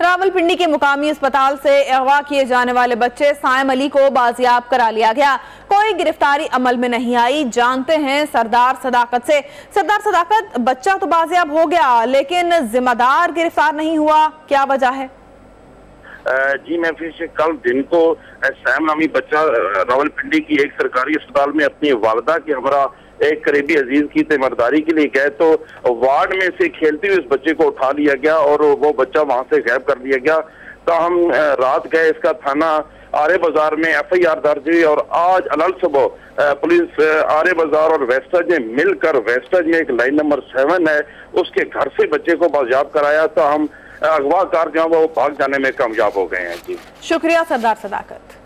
रावलपिंडी के मुकामी अस्पताल से अगवा किए जाने वाले बच्चे सायम अली को बाजियाब करा लिया गया। कोई गिरफ्तारी अमल में नहीं आई। जानते हैं सरदार सदाकत से। सरदार सदाकत, बच्चा तो बाजियाब हो गया, लेकिन जिम्मेदार गिरफ़्तार नहीं हुआ। क्या वजह है? जी, मैं फिर से कल दिन को सैम नामी बच्चा रावलपिंडी की एक सरकारी अस्पताल में अपनी वालदा के हमरा एक करीबी अज़ीज़ की तीमरदारी के लिए गए तो वार्ड में से खेलते हुए इस बच्चे को उठा लिया गया और वो बच्चा वहाँ से गायब कर दिया गया। तो हम रात गए इसका थाना आरे बाज़ार में एफ़ आई आर दर्ज हुई और आज अलल सुबह पुलिस आरे बाज़ार और वेस्टर्ज ने मिलकर, वेस्टर्ज में एक लाइन नंबर सेवन है, उसके घर से बच्चे को बाजियाब कराया। तो हम अगवा कार जो वो भाग जाने में कामयाब हो गए हैं, जी। शुक्रिया सरदार सदाकत।